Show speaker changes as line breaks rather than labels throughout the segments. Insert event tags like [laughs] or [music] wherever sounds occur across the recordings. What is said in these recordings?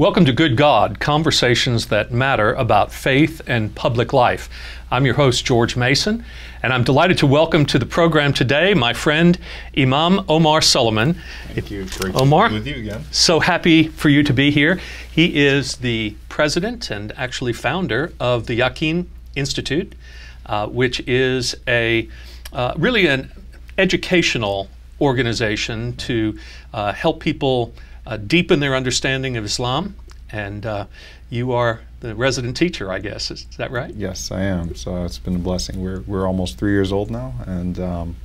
Welcome to Good God, conversations that matter about faith and public life. I'm your host, George Mason, and I'm delighted to welcome to the program today my friend Imam Omar Suleiman.
Thank you. Great
Omar,
to be with you again.
So happy for you to be here. He is the president and actually founder of the Yaqeen Institute, uh, which is a uh, really an educational organization to uh, help people uh, deepen their understanding of Islam. And uh, you are the resident teacher, I guess. Is, is, that right?
Yes, I am. So it's been a blessing. We're, we're almost three years old now, and um,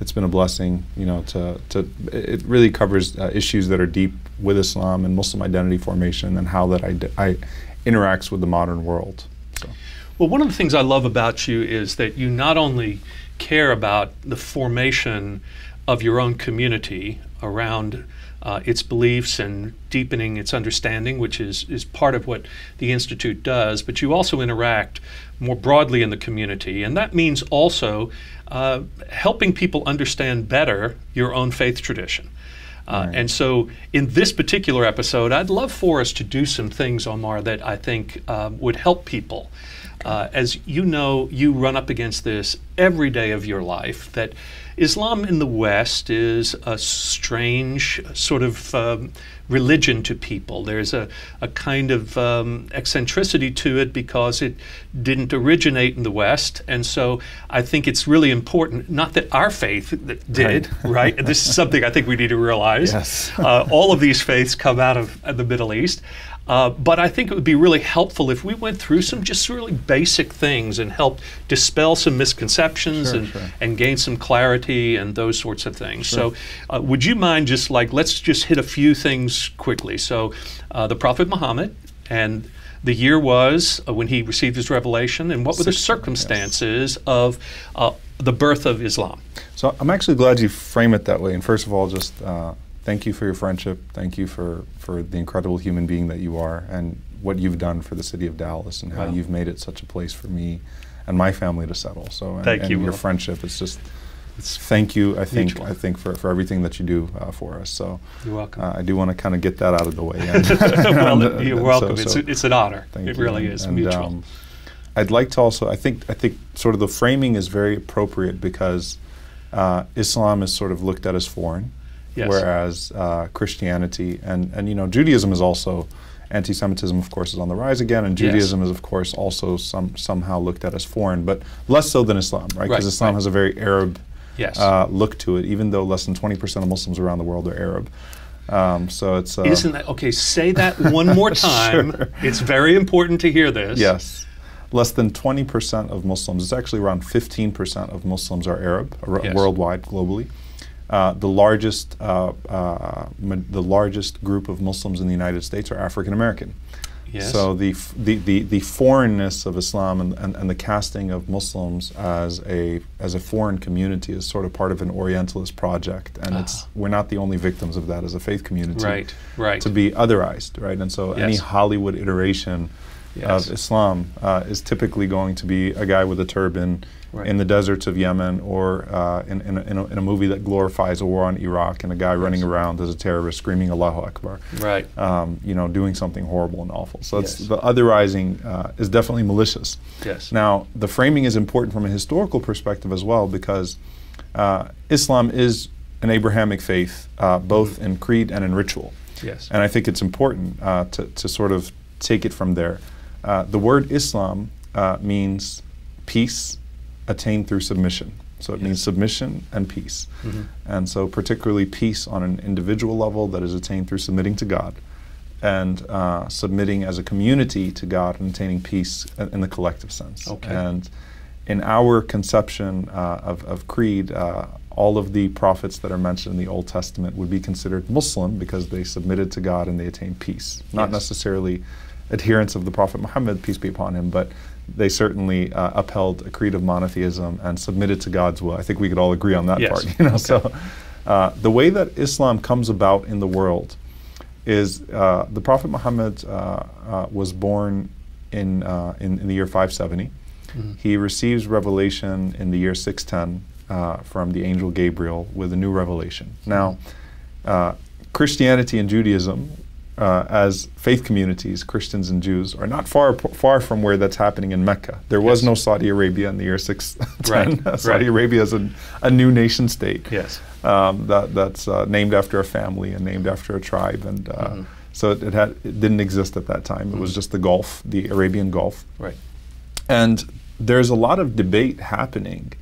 it's been a blessing, you know, to, to it really covers uh, issues that are deep with Islam and Muslim identity formation and how that I, I interacts with the modern world. So.
Well, one of the things I love about you is that you not only care about the formation of your own community around uh, its beliefs and deepening its understanding, which is, is part of what the Institute does, but you also interact more broadly in the community. And that means also uh, helping people understand better your own faith tradition. Uh, right. And so, in this particular episode, I'd love for us to do some things, Omar, that I think um, would help people. Uh, as you know, you run up against this every day of your life that Islam in the West is a strange sort of um, religion to people. There's a, a kind of um, eccentricity to it because it didn't originate in the West. And so I think it's really important, not that our faith did, right? [laughs] right? this is something I think we need to realize.
Yes.
uh, all of these faiths come out of the Middle East. Uh, but I think it would be really helpful if we went through some just really basic things and helped dispel some misconceptions
sure,
and,
sure.
and gain some clarity and those sorts of things.
Sure.
So, uh, would you mind just like, let's just hit a few things quickly. So, uh, the Prophet Muhammad and the year was uh, when he received his revelation, and what were the circumstances yes. of uh, the birth of Islam?
So, I'm actually glad you frame it that way. And first of all, just uh, thank you for your friendship. Thank you for, for the incredible human being that you are and what you've done for the city of Dallas and how wow. you've made it such a place for me and my family to settle. So and,
thank
and
you.
Your friendship is just it's thank you. I think mutual. I think for, for everything that you do uh, for us.
So you're welcome.
Uh, I do want to kind of get that out of the way. [laughs] [laughs]
well, you're welcome. So, so it's, it's an honor.
Thank
it
you.
really is
and,
mutual.
Um, I'd like to also. I think I think sort of the framing is very appropriate because uh, Islam is sort of looked at as foreign
Yes.
Whereas uh, Christianity and, and you know Judaism is also anti-Semitism, of course, is on the rise again, and Judaism
yes.
is, of course, also some somehow looked at as foreign, but less so than Islam, right? Because
right,
Islam
right.
has a very Arab
yes.
uh, look to it, even though less than 20% of Muslims around the world are Arab. Um, so it's uh,
isn't that okay? Say that one more [laughs] time.
sure.
It's very important to hear this.
Yes, less than 20% of Muslims. It's actually around 15% of Muslims are Arab
yes.
worldwide, globally. Uh, the largest uh, uh, the largest group of Muslims in the United States are African American.
Yes.
So the, the, the, the, foreignness of Islam and, and, and, the casting of Muslims as a as a foreign community is sort of part of an Orientalist project, and it's we're not the only victims of that as a faith community.
Right, right.
To be otherized, right, and so
yes.
any Hollywood iteration
yes.
of Islam uh, is typically going to be a guy with a turban
right.
in the deserts of Yemen or uh, in, in, a, in, a, in, a, movie that glorifies a war on Iraq and a guy yes. running around as a terrorist screaming Allahu Akbar.
Right.
Um, you know, doing something horrible and awful. So
yes.
the otherizing uh, is definitely malicious.
Yes.
Now, the framing is important from a historical perspective as well because uh, Islam is an Abrahamic faith, uh, both mm-hmm. in creed and in ritual.
Yes.
And I think it's important uh, to, to sort of take it from there. Uh, the word Islam means peace, attained through submission. So it
yes.
means submission and peace.
Mm-hmm.
And so, particularly peace on an individual level that is attained through submitting to God and uh, submitting as a community to God and attaining peace in the collective sense.
Okay.
And in our conception uh, of, of creed, uh, all of the prophets that are mentioned in the Old Testament would be considered Muslim because they submitted to God and they attained peace. Not
yes.
necessarily adherents of the Prophet Muhammad, peace be upon him, but they certainly uh, upheld a creed of monotheism and submitted to God's will. I think we could all agree on that
yes.
part. [laughs] You know,
okay.
so uh, the way that Islam comes about in the world is uh, the Prophet Muhammad uh, uh, was born in, uh, in, in the year 570.
Mm-hmm.
He receives revelation in the year 610 from the angel Gabriel with a new revelation. Now, Christianity and Judaism uh, as faith communities, Christians and Jews, are not far far from where that's happening in Mecca. There was
Yes.
no Saudi Arabia in the year 610. [laughs] [laughs]
Right,
Saudi
right.
Arabia is a, a new nation state
Yes.
um, that, that's uh, named after a family and named after a tribe. And uh,
Mhm.
so it, it, had, it didn't exist at that time. It was
Mhm.
just the Gulf, the Arabian Gulf.
Right.
And there's a lot of debate happening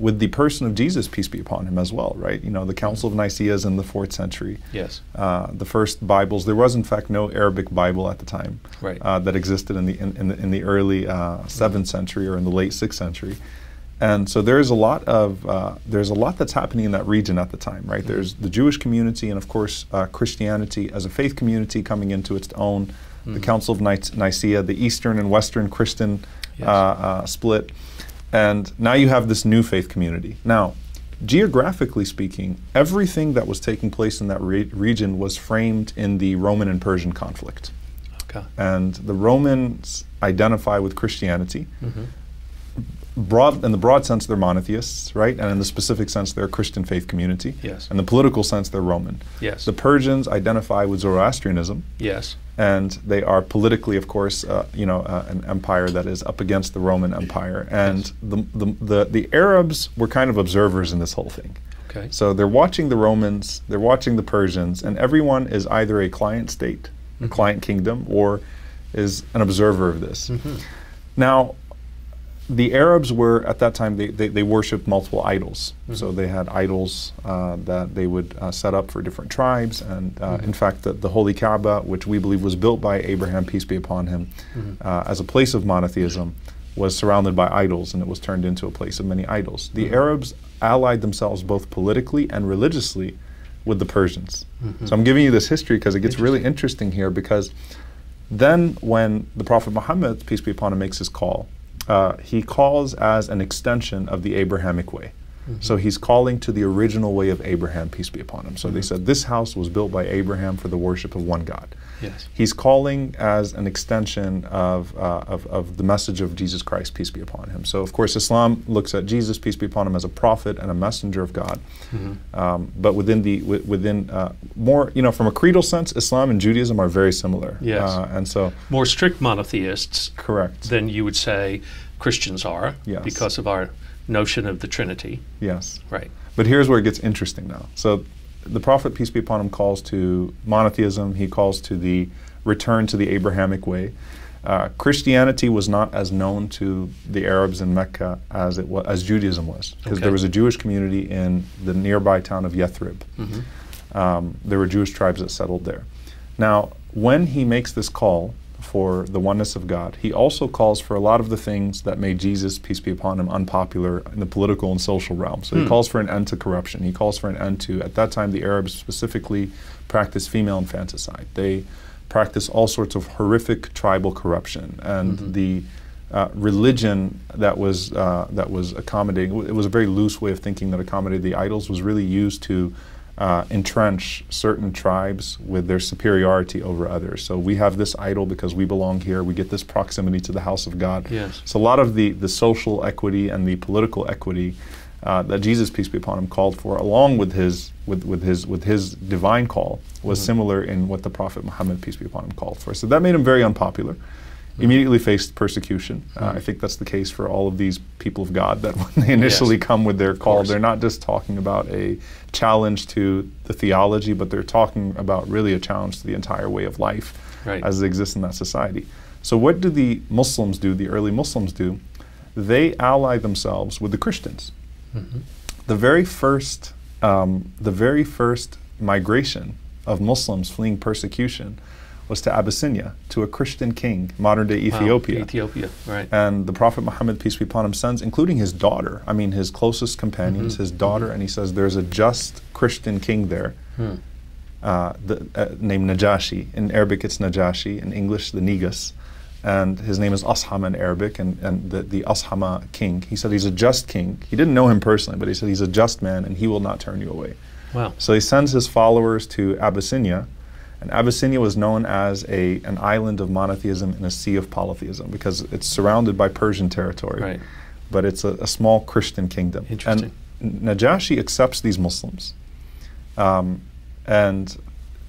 with the person of Jesus, peace be upon him, as well, right? You know, the Council of Nicaea is in the fourth century.
Yes.
Uh, the first Bibles, there was in fact no Arabic Bible at the time
Right.
uh, that existed in the in, in the, in the early uh, seventh century or in the late sixth century, and so there's a lot of uh, there's a lot that's happening in that region at the time, right? There's the Jewish community and of course uh, Christianity as a faith community coming into its own, the
Mhm.
Council of Nic- Nicaea, the Eastern and Western Christian
Yes.
uh, uh, split, and now you have this new faith community. Now, geographically speaking, everything that was taking place in that re- region was framed in the Roman and Persian conflict.
Okay.
And the Romans identify with Christianity.
hmm
Broad, in the broad sense, they're monotheists, right? And in the specific sense, they're a Christian faith community.
Yes.
In the political sense, they're Roman.
Yes.
The Persians identify with Zoroastrianism,
yes.
and they are politically, of course, uh, you know, uh, an empire that is up against the Roman Empire. And
Yes.
the, the, the, the Arabs were kind of observers in this whole thing.
Okay.
So they're watching the Romans, they're watching the Persians, and everyone is either a client state, a
Mhm.
client kingdom, or is an observer of this.
hmm
Now, the Arabs were, at that time, they, they, they worshipped multiple idols. So
Mhm.
they had idols uh, that they would uh, set up for different tribes. And uh,
Mhm.
in fact, the, the Holy Kaaba, which we believe was built by Abraham, peace be upon him,
Mhm.
uh, as a place of monotheism, was surrounded by idols and it was turned into a place of many idols. The
Mhm.
Arabs allied themselves both politically and religiously with the Persians.
Mhm.
So I'm giving you this history because it gets really
Interesting.
interesting here because then when the Prophet Muhammad, peace be upon him, makes his call, uh, he calls as an extension of the Abrahamic way.
Mhm.
So he's calling to the original way of Abraham, peace be upon him. So they
Mhm.
said this house was built by Abraham for the worship of one God.
Yes.
He's calling as an extension of, uh, of, of the message of Jesus Christ, peace be upon him. So, of course, Islam looks at Jesus, peace be upon him, as a prophet and a messenger of God.
hmm
Um, but within the wi- within uh, more, you know, from a creedal sense, Islam and Judaism are very similar.
Yes.
Uh, and so,
More strict monotheists
correct.
than you would say Christians are
Yes.
because of our notion of the Trinity.
yes.
Right.
But here's where it gets interesting now. So, the Prophet, peace be upon him, calls to monotheism. He calls to the return to the Abrahamic way. Uh, Christianity was not as known to the Arabs in Mecca as it was, as Judaism was, because
Okay.
there was a Jewish community in the nearby town of Yathrib.
hmm
um, there were Jewish tribes that settled there. Now, when he makes this call for the oneness of God, he also calls for a lot of the things that made Jesus, peace be upon him, unpopular in the political and social realm. So he
Hmm.
calls for an end to corruption. He calls for an end to, at that time, the Arabs specifically practiced female infanticide. They practiced all sorts of horrific tribal corruption, and
Mhm.
the uh, religion that was uh, that was accommodating. It was a very loose way of thinking that accommodated the idols was really used to uh, entrench certain tribes with their superiority over others. So we have this idol because we belong here. We get this proximity to the house of God.
Yes.
So a lot of the the social equity and the political equity. Uh, that Jesus, peace be upon him, called for, along with his with, with his with his divine call, was
Mhm.
similar in what the Prophet Muhammad, peace be upon him, called for. So that made him very unpopular immediately faced persecution. Uh. I think that's the case for all of these people of God that [laughs] when they initially
Yes.
come with their call, they're not just talking about a challenge to the theology, but they're talking about really a challenge to the entire way of life
Right.
as it exists in that society. So, what do the Muslims do, the early Muslims do? They ally themselves with the Christians.
hmm
The very first, um, the very first migration of Muslims fleeing persecution was to Abyssinia, to a Christian king, modern day Ethiopia.
Wow. Ethiopia. Right.
And the Prophet Muhammad, peace be upon him, sends, including his daughter, I mean, his closest companions,
Mhm.
his daughter, and he says, There's a just Christian king there
Hmm.
uh, the, uh, named Najashi. In Arabic, it's Najashi. In English, the Negus. And his name is Ashama in Arabic, and, and the, the Ashama king. He said he's a just king. He didn't know him personally, but he said he's a just man, and he will not turn you away.
Wow.
So he sends his followers to Abyssinia, and Abyssinia was known as a, an island of monotheism in a sea of polytheism because it's surrounded by Persian territory,
Right.
but it's a, a small Christian kingdom.
Interesting.
And Najashi accepts these Muslims, um, and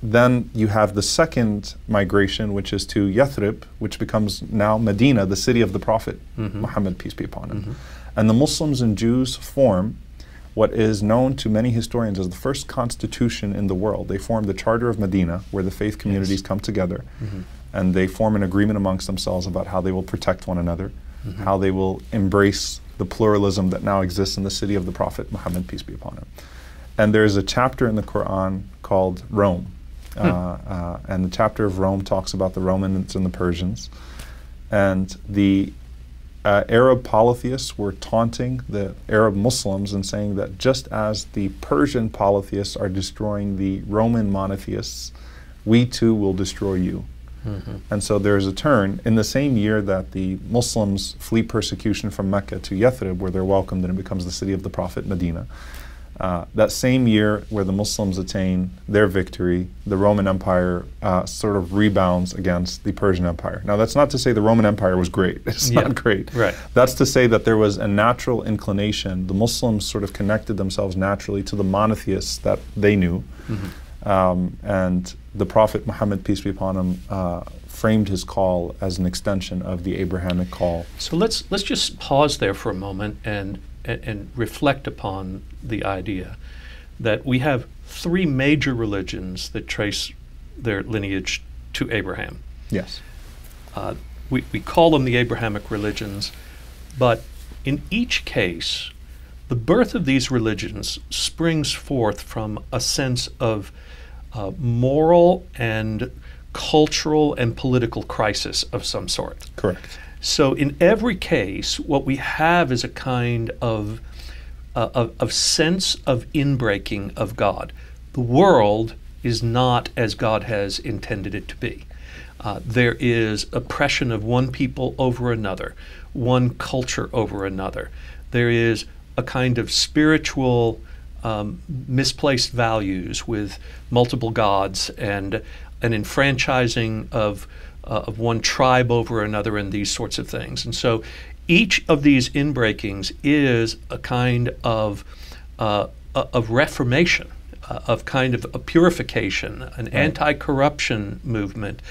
then you have the second migration, which is to Yathrib, which becomes now Medina, the city of the Prophet Muhammad, peace be upon him. And the Muslims and Jews form what is known to many historians as the first constitution in the world. They form the Charter of Medina, where the faith communities come together, and they form an agreement amongst themselves about how they will protect one another, how they will embrace the pluralism that now exists in the city of the Prophet Muhammad, peace be upon him. And there's a chapter in the Quran called Rome. Uh, uh, and the chapter of Rome talks about the Romans and the Persians. And the uh, Arab polytheists were taunting the Arab Muslims and saying that just as the Persian polytheists are destroying the Roman monotheists, we too will destroy you. And so there's a turn. In the same year that the Muslims flee persecution from Mecca to Yathrib, where they're welcomed and it becomes the city of the Prophet, Medina, uh, that same year where the Muslims attain their victory, the Roman Empire uh, sort of rebounds against the Persian Empire. Now, that's not to say the Roman Empire was great. [laughs] It's
Yeah,
not great.
right.
That's to say that there was a natural inclination. The Muslims sort of connected themselves naturally to the monotheists that they knew. Um, and the Prophet Muhammad, peace be upon him, uh, framed his call as an extension of the Abrahamic call.
So let's let's just pause there for a moment and and, and reflect upon the idea that we have three major religions that trace their lineage to Abraham.
Yes.
Uh, we, we call them the Abrahamic religions, but in each case, the birth of these religions springs forth from a sense of uh, moral and cultural and political crisis of some sort.
Correct.
So, in every case, what we have is a kind of, uh, of, of sense of inbreaking of God. The world is not as God has intended it to be. Uh, there is oppression of one people over another, one culture over another. There is a kind of spiritual um, misplaced values with multiple gods and an enfranchising of, uh, of one tribe over another and these sorts of things. And so each of these inbreakings is a kind of, uh, of reformation, uh, of kind of a purification, an anti corruption movement.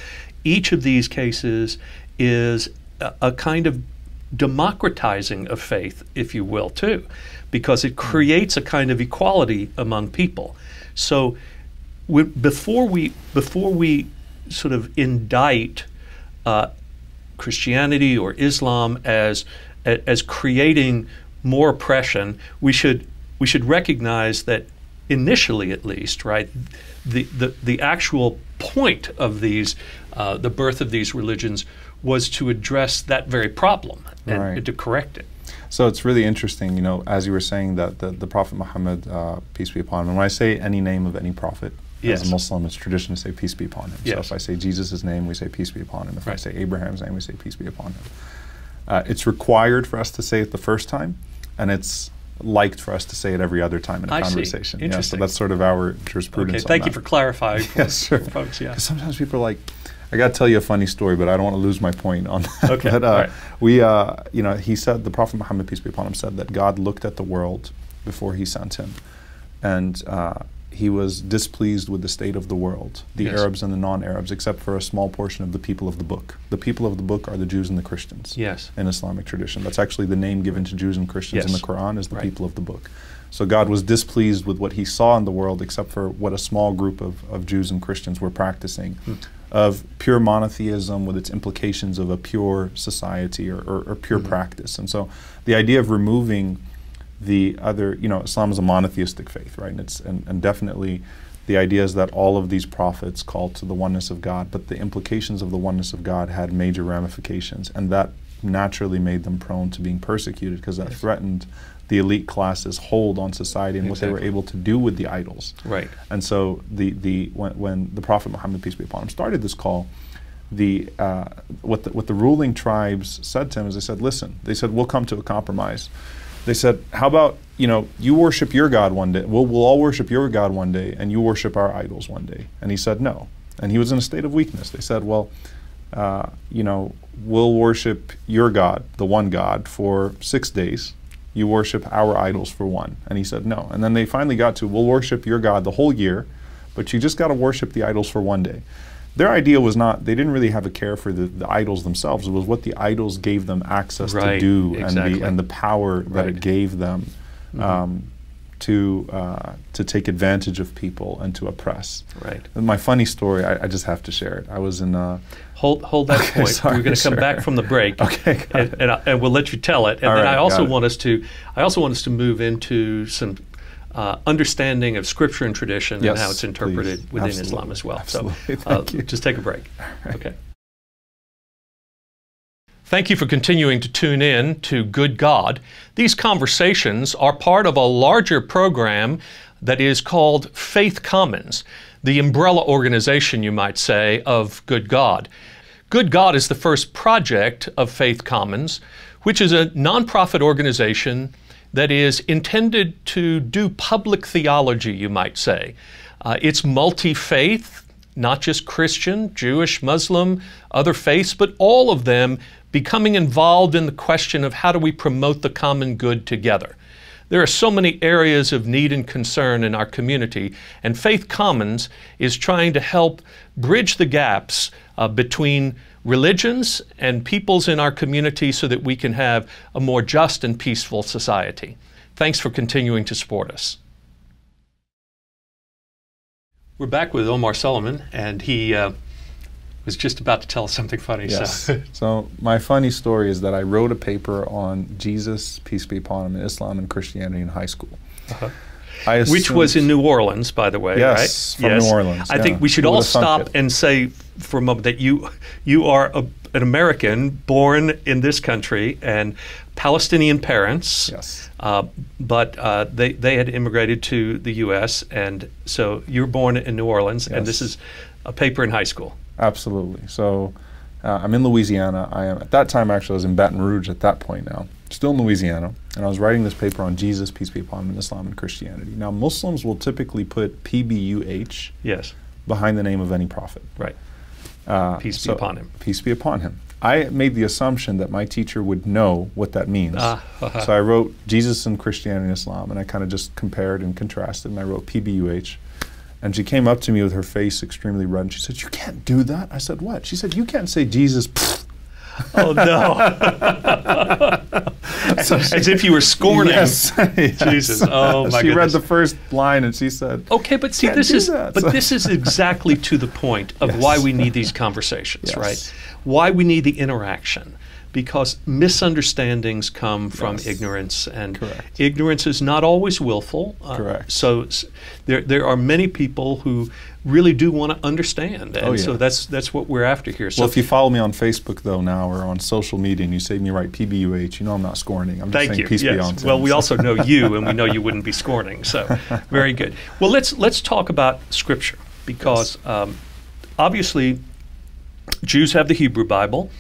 Each of these cases is a, a kind of democratizing of faith, if you will, too, because it creates a kind of equality among people. So we, before we before we sort of indict uh, Christianity or Islam as as creating more oppression, we should we should recognize that initially, at least, right, the the, the actual point of these uh, the birth of these religions was to address that very problem and,
Right.
and to correct it.
So it's really interesting, you know, as you were saying that the, the Prophet Muhammad, uh, peace be upon him, when I say any name of any prophet,
Yes.
as a Muslim, it's tradition to say peace be upon him. So if I say Jesus' name, we say peace be upon him. If I say Abraham's name, we say peace be upon him. Uh, it's required for us to say it the first time, and it's liked for us to say it every other time in a
I see.
conversation. Yeah, so that's sort of our
Okay,
jurisprudence. on
thank you for clarifying [laughs]
Yes, sure.
folks. Yeah.
Sometimes people are like, I got to tell you a funny story, but I don't want to lose my point on that.
Okay,
but, uh,
right.
we, uh, you know, he said, the Prophet Muhammad, peace be upon him, said that God looked at the world before he sent him. And uh, he was displeased with the state of the world, the
Yes.
Arabs and the non Arabs, except for a small portion of the people of the book. The people of the book are the Jews and the Christians
Yes.
in Islamic tradition. That's actually the name given to Jews and Christians in the Quran is the
Right.
people of the book. So God was displeased with what he saw in the world, except for what a small group of, of Jews and Christians were practicing,
Hmm.
of pure monotheism with its implications of a pure society or, or, or pure
Mhm.
practice. And so the idea of removing the other, you know, Islam is a monotheistic faith, right? And, it's, and, and definitely the idea is that all of these prophets called to the oneness of God, but the implications of the oneness of God had major ramifications, and that naturally made them prone to being persecuted because that
Yes.
threatened the elite classes' hold on society and what they were able to do with the idols.
Right.
And so the, the when, when the Prophet Muhammad peace be upon him started this call, the uh, what the what the ruling tribes said to him is they said, listen, they said we'll come to a compromise. They said, how about you know you worship your God one day, we'll we'll all worship your God one day, and you worship our idols one day. And he said no, and he was in a state of weakness. They said, well. Uh, you know, we'll worship your God, the one God, for six days. You worship our idols for one. And he said, no. And then they finally got to, we'll worship your God the whole year, but you just got to worship the idols for one day. Their idea was not, they didn't really have a care for the, the idols themselves. It was what the idols gave them access
Right,
to do
exactly.
and, the, and the power that it gave them um, to, uh, to take advantage of people and to oppress.
Right.
And my funny story, I, I just have to share it. I was in, uh,
Hold, hold that [laughs]
Okay,
point.
sorry,
We're going to come
sure.
back from the break. [laughs]
Okay,
and, and, I, and we'll let you tell it. And
All
then
right,
I also want us to, I also want us to move into some uh, understanding of scripture and tradition and how it's interpreted
please.
within
Absolutely.
Islam as well.
Absolutely.
So uh, just take a break. Okay. Thank you for continuing to tune in to Good God. These conversations are part of a larger program that is called Faith Commons, the umbrella organization, you might say, of Good God. Good God is the first project of Faith Commons, which is a nonprofit organization that is intended to do public theology, you might say. Uh, it's multi faith, not just Christian, Jewish, Muslim, other faiths, but all of them becoming involved in the question of how do we promote the common good together. There are so many areas of need and concern in our community, and Faith Commons is trying to help bridge the gaps uh, between religions and peoples in our community so that we can have a more just and peaceful society. Thanks for continuing to support us. We're back with Omar Suleiman, and he uh, was just about to tell us something funny.
Yes.
So,
so my funny story is that I wrote a paper on Jesus, peace be upon him, in Islam and Christianity in high school.
Uh-huh.
I
which was in New Orleans, by the way,
Yes,
right?
from New Orleans,
I
yeah.
think we should all stop
it?
and say for a moment that you you are a, an American born in this country and Palestinian parents.
Yes.
Uh, but uh, they they had immigrated to the U.S. and so you're born in New Orleans, yes. and this is a paper in high school.
Absolutely. So uh, I'm in Louisiana. I am at that time actually I was in Baton Rouge at that point now. Still in Louisiana, and I was writing this paper on Jesus, peace be upon him, in Islam and Christianity. Now Muslims will typically put PBUH
Yes,
behind the name of any prophet.
right.
Uh,
Peace be upon him.
Peace be upon him. I made the assumption that my teacher would know what that means.
Ah, [laughs]
so I wrote Jesus and Christianity and Islam, and I kind of just compared and contrasted, and I wrote PBUH. And she came up to me with her face extremely red, and she said, "You can't do that." I said, "What?" She said, "You can't say Jesus." pfft."
Oh no! [laughs]
So she-
As if you were scorning.
Yes. [laughs] Yes.
Jesus. Oh, my
She read the first line, and she said,
Okay, but see, this is
that.
but
So-
this is exactly to the point of [laughs]
Yes.
why we need these conversations,
Yes.
right? Why we need the interaction, because misunderstandings come from
Yes.
ignorance, and
Correct.
ignorance is not always willful. Uh,
Correct.
So there there are many people who really do want to understand, and
Oh,
so that's that's what we're after here. So
Well, if you follow me on Facebook though now or on social media and you say me write PBUH, you know I'm not scorning. I'm just
Thank
saying
you.
peace
yes.
be on
well, we also know [laughs] you, and we know you wouldn't be scorning. So, [laughs] very good. Well, let's let's talk about Scripture because um, obviously Jews have the Hebrew Bible,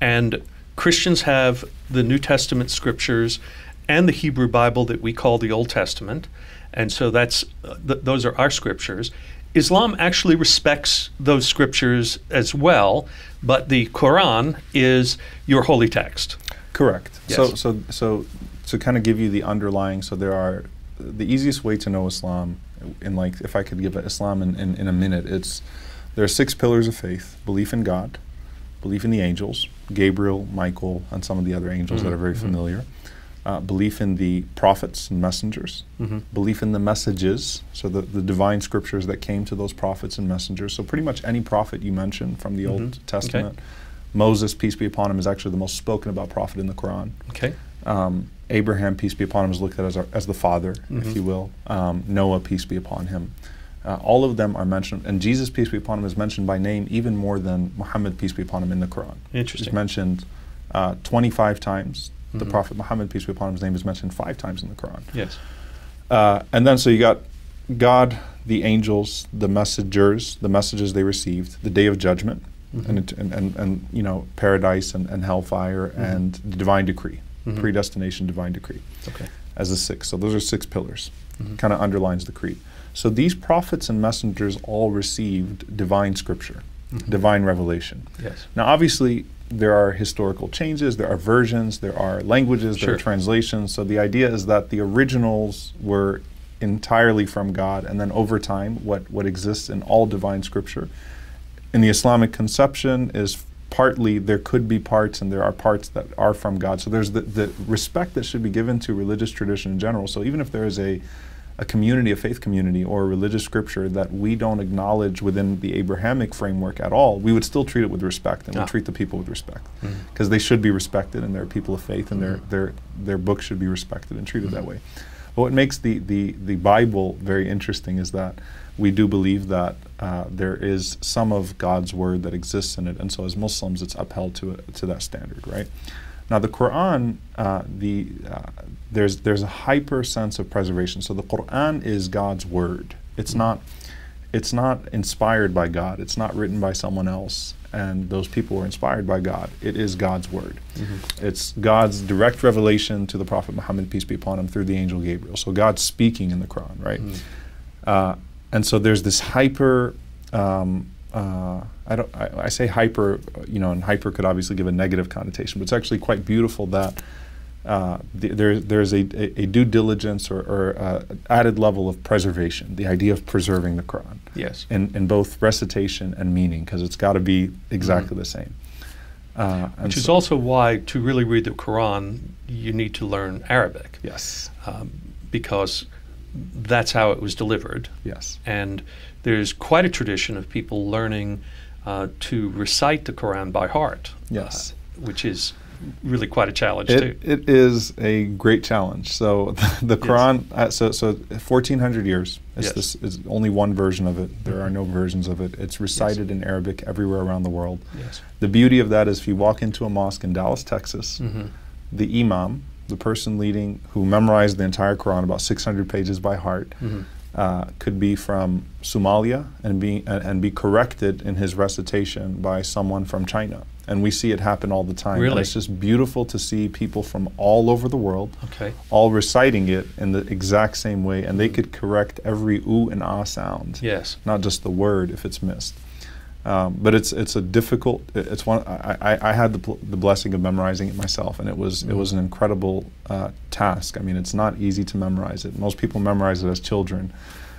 and Christians have the New Testament Scriptures and the Hebrew Bible that we call the Old Testament, and so that's uh, th- those are our scriptures. Islam actually respects those scriptures as well, but the Quran is your holy text.
Correct.
Yes.
So, so, so, to kind of give you the underlying, so there are the easiest way to know Islam, in like if I could give Islam in, in, in a minute, it's there are six pillars of faith: belief in God, belief in the angels, Gabriel, Michael, and some of the other angels that
Mhm,
are very
mhm.
familiar. Uh, belief in the prophets and messengers,
Mhm.
belief in the messages, so the, the divine scriptures that came to those prophets and messengers. So pretty much any prophet you mention from the. Old Testament, Moses, peace be upon him, is actually the most spoken about prophet in the Quran.
Okay.
Um, Abraham, peace be upon him, is looked at as, our, as the father, if you will. Um, Noah, peace be upon him. Uh, all of them are mentioned, and Jesus, peace be upon him, is mentioned by name even more than Muhammad, peace be upon him, in the Quran.
Interesting.
He's mentioned uh, 25 times. The
Mhm.
Prophet Muhammad, peace be upon him, his name is mentioned five times in the Quran.
Yes.
Uh, and then so you got God, the angels, the messengers, the messages they received, the day of judgment,
Mhm.
and, it, and, and and you know paradise and, and hellfire
Mhm.
and the divine decree,
Mhm.
predestination, divine decree,
Okay.
as a six. So those are six pillars.
Mhm.
Kind of underlines the creed. So these prophets and messengers all received divine scripture,
Mhm.
divine revelation.
Yes.
Now, obviously, there are historical changes, there are versions, there are languages, there
Sure.
are translations. So the idea is that the originals were entirely from God, and then over time, what, what exists in all divine scripture. In the Islamic conception is partly there could be parts and there are parts that are from God. So there's the, the respect that should be given to religious tradition in general. So even if there is a a community, a faith community, or a religious scripture that we don't acknowledge within the Abrahamic framework at all, we would still treat it with respect, and
Ah.
we treat the people with respect because they should be respected, and they're people of faith, and their
Mhm.
their their books should be respected and treated that
Mhm.
way. But what makes the, the the Bible very interesting is that we do believe that uh, there is some of God's word that exists in it, and so as Muslims, it's upheld to it, to that standard, right? Now, the Quran, uh, the uh, there's there's a hyper sense of preservation. So the Quran is God's word. It's not it's not inspired by God. It's not written by someone else, and those people were inspired by God. It is God's word.
Mhm.
It's God's direct revelation to the Prophet Muhammad, peace be upon him, through the angel Gabriel. So God's speaking in the Quran, right?
Mhm.
Uh, and so there's this hyper. Um, uh, I don't. I, I say hyper. uh, You know, and hyper could obviously give a negative connotation, but it's actually quite beautiful that uh, the, there there's a, a, a due diligence or, or uh, added level of preservation. The idea of preserving the Quran
Yes.
in, in both recitation and meaning, because it's got to be exactly
Mhm.
the same. Uh,
Which is
so-
also why to really read the Quran, you need to learn Arabic
yes,
um, because that's how it was delivered.
yes,
And there's quite a tradition of people learning uh, to recite the Quran by heart.
Yes.
uh, which is really quite a challenge, too.
It, it is a great challenge. So [laughs] the,
Yes.
Quran, uh, so so 1400 years. It's
Yes.
this is only one version of it. There are no versions of it. It's recited in Arabic everywhere around the world.
yes.
The beauty of that is if you walk into a mosque in Dallas, Texas,
hmm
the imam, the person leading who memorized the entire Quran, about 600 pages by heart,
hmm
uh, could be from Somalia and be and, and be corrected in his recitation by someone from China. And we see it happen all the time. And
Really?
it's just beautiful to see people from all over the world
Okay.
all reciting it in the exact same way, and they could correct every ooh and ah sound,
Yes.
not just the word if it's missed. Um, but it's it's a difficult. It's one. I, I, I had the, the blessing of memorizing it myself, and it was it was an incredible uh, task. I mean, it's not easy to memorize it. Most people memorize it as children,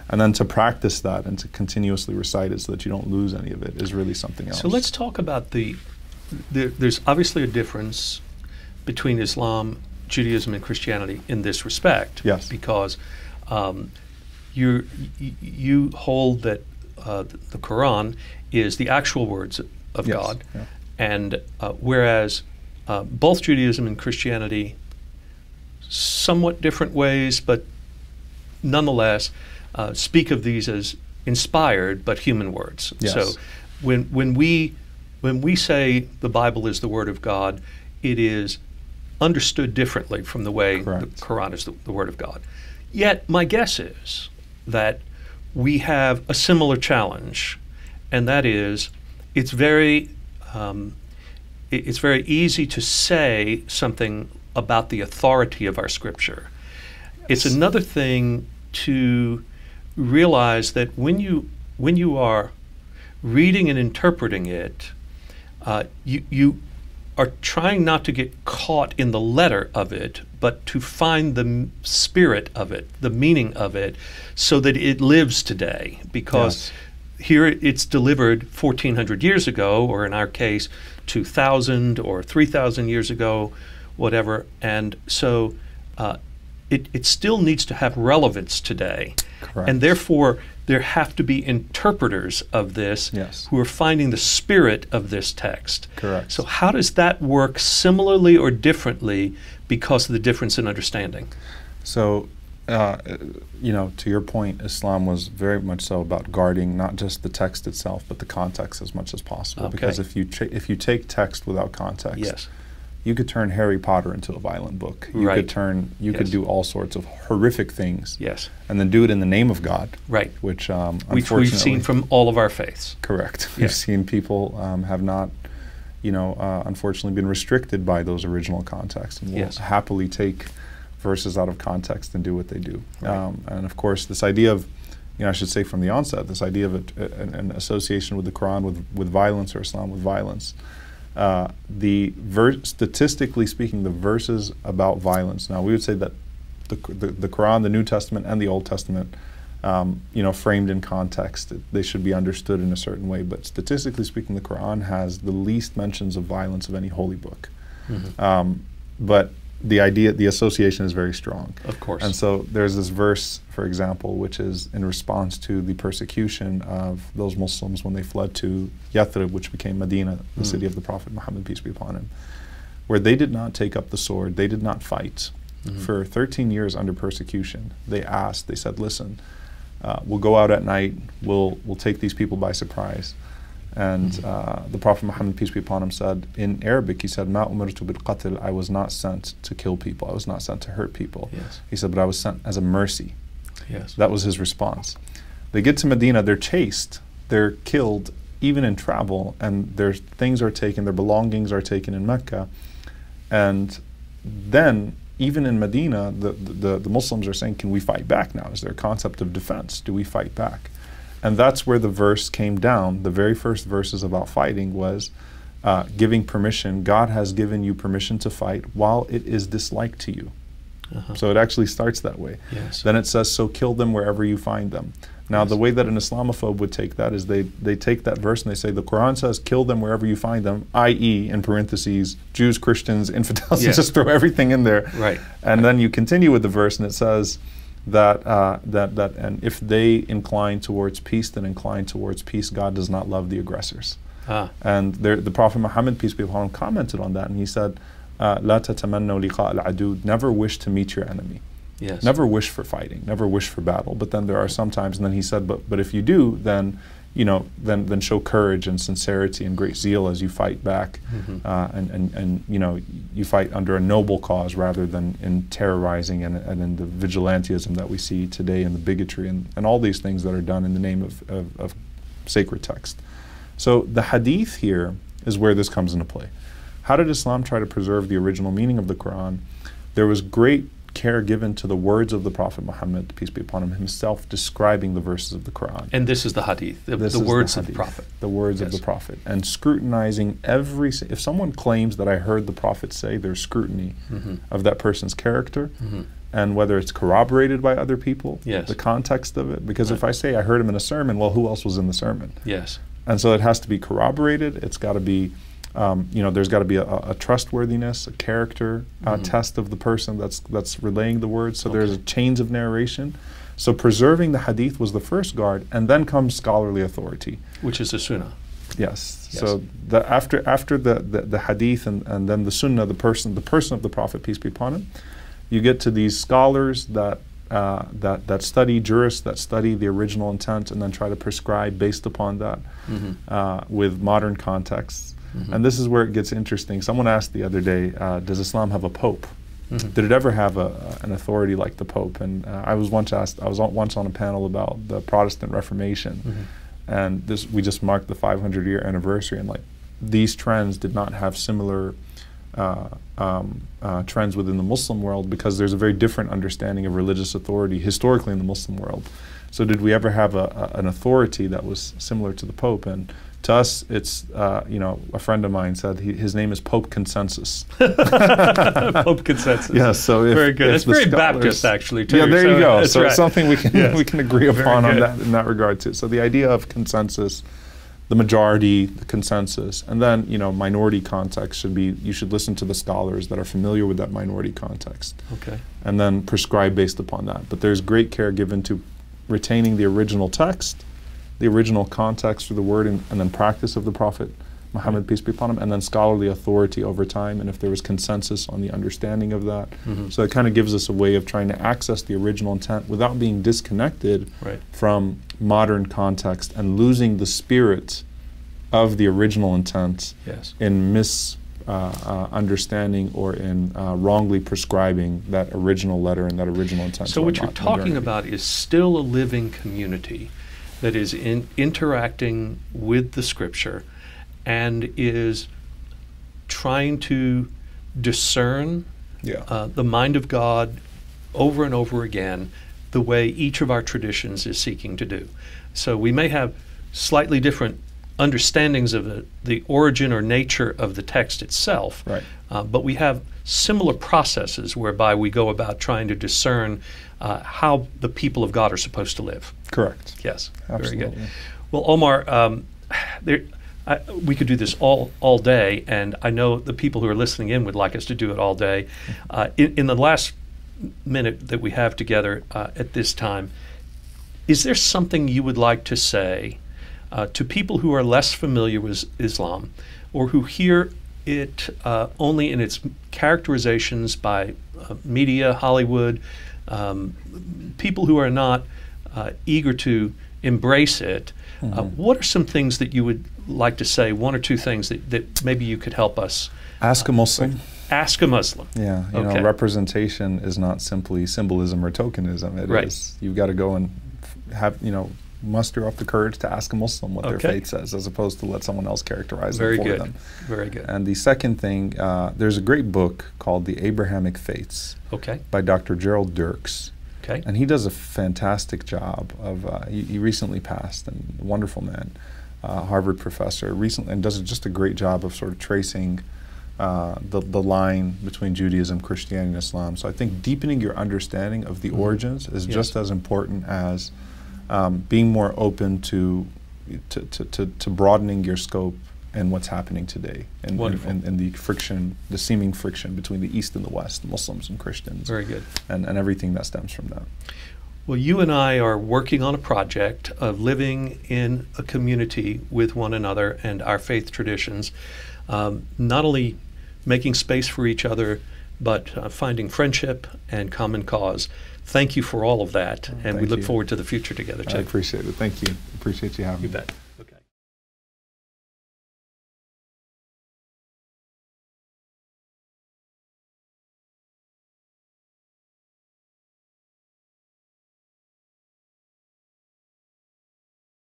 and then to practice that and to continuously recite it so that you don't lose any of it is really something else.
So let's talk about the. There, there's obviously a difference between Islam, Judaism, and Christianity in this respect.
Yes.
Because um, you you hold that uh, the the Quran is the actual words of
Yes,
God,
yeah.
and uh, whereas uh, both Judaism and Christianity, somewhat different ways, but nonetheless, uh, speak of these as inspired but human words.
Yes.
So when when we when we say the Bible is the Word of God, it is understood differently from the way
Correct.
the Quran is the, the Word of God. Yet my guess is that we have a similar challenge, and that is it's very um, it- it's very easy to say something about the authority of our scripture. It's another thing to realize that when you when you are reading and interpreting it, uh, you you are trying not to get caught in the letter of it, but to find the spirit of it, the meaning of it, so that it lives today. Because
Yes.
here it's delivered 1400 years ago, or in our case, 2000 or 3000 years ago, whatever. And so uh, it, it still needs to have relevance today.
Correct.
And therefore, there have to be interpreters of this
Yes.
who are finding the spirit of this text.
Correct.
So, how does that work similarly or differently because of the difference in understanding?
So, uh, you know, to your point, Islam was very much so about guarding not just the text itself, but the context as much as possible.
Okay.
Because if you if you take text without context,
Yes.
You could turn Harry Potter into a violent book. You
Right.
could turn you could do all sorts of horrific things,
Yes.
and then do it in the name of God,
Right.
which um,
Which we've seen from all of our faiths.
Correct. We've seen people um, have not, you know, uh, unfortunately been restricted by those original contexts and will
Yes.
happily take verses out of context and do what they do.
Right.
Um, and of course, this idea of, you know, I should say from the onset, this idea of a, an, an association with the Quran with, with violence or Islam with violence. Uh, the ver- statistically speaking, the verses about violence. Now, we would say that the, the, the Quran, the New Testament, and the Old Testament, um, you know, framed in context. They should be understood in a certain way. But statistically speaking, the Quran has the least mentions of violence of any holy book.
Mm-hmm.
Um, but the idea, the association is very strong.
Of course.
And so there's this verse, for example, which is in response to the persecution of those Muslims when they fled to Yathrib, which became Medina, the
Mm.
city of the Prophet Muhammad, peace be upon him, where they did not take up the sword, they did not fight.
Mhm.
For 13 years under persecution, they asked, they said, listen, uh, we'll go out at night, we'll, we'll take these people by surprise. And uh, the Prophet Muhammad, peace be upon him, said in Arabic, he said, Ma umirtu bil qatl, I was not sent to kill people, I was not sent to hurt people.
Yes.
He said, but I was sent as a mercy.
Yes.
That was his response. They get to Medina, they're chased, they're killed, even in travel, and their things are taken, their belongings are taken in Mecca. And then, even in Medina, the, the, the Muslims are saying, Can we fight back now? Is there a concept of defense? Do we fight back? And that's where the verse came down. The very first verses about fighting was uh, giving permission. God has given you permission to fight while it is disliked to you.
Uh-huh.
So it actually starts that way.
Yes.
Then it says, "So kill them wherever you find them." Now, the way that an Islamophobe would take that is they they take that verse and they say the Quran says, "Kill them wherever you find them," i.e., in parentheses, Jews, Christians, infidels. [laughs]
Yes.
just throw everything in there.
Right.
And then you continue with the verse and it says that uh, that that and if they incline towards peace, then incline towards peace. God does not love the aggressors.
Ah.
And there, the Prophet Muhammad, peace be upon him, commented on that, and he said, uh, "La tatamannu liqa al-adu." Never wish to meet your enemy.
Yes.
Never wish for fighting. Never wish for battle. But then there are sometimes, and then he said, "But but if you do, then." You know, then, then show courage and sincerity and great zeal as you fight back,
Mhm.
uh, and, and, and you know you fight under a noble cause rather than in terrorizing and, and in the vigilantism that we see today and the bigotry and, and all these things that are done in the name of, of, of sacred text. So the hadith here is where this comes into play. How did Islam try to preserve the original meaning of the Quran? There was great care given to the words of the Prophet Muhammad, peace be upon him, himself describing the verses of the Quran.
And this is the hadith, the, the words of the prophet.
The words of the Prophet. And scrutinizing every. If someone claims that I heard the Prophet say, there's scrutiny
Mhm.
of that person's character
Mhm.
and whether it's corroborated by other people,
Yes.
the context of it. Because if I say I heard him in a sermon, well, who else was in the sermon?
Yes.
And so it has to be corroborated. It's got to be, um, you know, there's got to be a, a trustworthiness, a character uh,
Mhm.
test of the person that's that's relaying the words. So there's
Okay.
chains of narration. So preserving the hadith was the first guard, and then comes scholarly authority.
Which is the sunnah.
Yes.
Yes.
So the, after after the, the, the hadith and, and then the sunnah, the person the person of the prophet peace be upon him, you get to these scholars that uh, that that study jurists that study the original intent and then try to prescribe based upon that
Mhm.
uh, with modern contexts.
Mhm.
And this is where it gets interesting. Someone asked the other day, uh, "Does Islam have a pope?
Mhm.
Did it ever have a, an authority like the pope?" And uh, I was once asked. I was on, once on a panel about the Protestant Reformation
Mhm.
and this we just marked the 500 year anniversary and like these trends did not have similar uh, um, uh, trends within the Muslim world because there's a very different understanding of religious authority historically in the Muslim world. So did we ever have a, a, an authority that was similar to the Pope? And to us, it's uh, you know a friend of mine said he, his name is Pope Consensus. [laughs] [laughs]
Pope consensus.
Yes, so if,
very good. It's very
scholars-
Baptist, actually. Too.
Yeah, there
So
you go. So
right.
it's something we can
Yes.
we can agree
Very
upon on that in that regard too. So the idea of consensus, the majority, the consensus, and then you know minority context should be you should listen to the scholars that are familiar with that minority context,
Okay.
and then prescribe based upon that. But there's great care given to retaining the original text, the original context of the word, and, and then practice of the Prophet Muhammad peace be upon him, and then scholarly authority over time, and if there was consensus on the understanding of that.
Mhm.
So it kind of gives us a way of trying to access the original intent without being disconnected
Right.
from modern context and losing the spirit of the original intent
Yes.
in mis uh, uh, understanding or in uh, wrongly prescribing that original letter and that original intent.
So what you're talking
modernity.
about is still a living community that is in, interacting with the scripture and is trying to discern
Yeah.
uh, the mind of God over and over again the way each of our traditions is seeking to do. So we may have slightly different understandings of the, the origin or nature of the text itself.
Right.
Uh, but we have similar processes whereby we go about trying to discern uh, how the people of God are supposed to live.
Correct.
Yes,
Absolutely.
very good. Well, Omar, um, there, I, we could do this all all day, and I know the people who are listening in would like us to do it all day. Uh, in, in the last minute that we have together uh, at this time, is there something you would like to say uh, to people who are less familiar with Islam, or who hear it uh, only in its characterizations by uh, media, Hollywood, um, people who are not uh, eager to embrace it? Uh, what are some things that you would like to say? One or two things that, that maybe you could help us
Ask a Muslim.
ask a Muslim.
Yeah, you
Okay.
know, representation is not simply symbolism or tokenism. It is
Right.
you've got to go and have you know muster up the courage to ask a Muslim what their faith says, as opposed to let someone else characterize
Very
it for
good.
them.
Very good.
And the second thing, uh, there's a great book called The Abrahamic Faiths
Okay.
by Dr. Jerald Dirks.
Okay.
And he does a fantastic job of. Uh, he, he recently passed, and a wonderful man, uh, Harvard professor, recently, and does just a great job of sort of tracing uh, the the line between Judaism, Christianity, and Islam. So I think deepening your understanding of the
Mhm.
origins is
Yes.
just as important as um, being more open to to, to, to broadening your scope and what's happening today, and,
Wonderful.
and, and the friction, the seeming friction between the East and the West, Muslims and Christians
Very good.
and, and everything that stems from that.
Well, you and I are working on a project of living in a community with one another and our faith traditions, um, not only making space for each other, but uh, finding friendship and common cause. Thank you for all of that, oh, and we look
you.
forward to the future together,
I appreciate it. Thank you. Appreciate you having
You
me.
bet.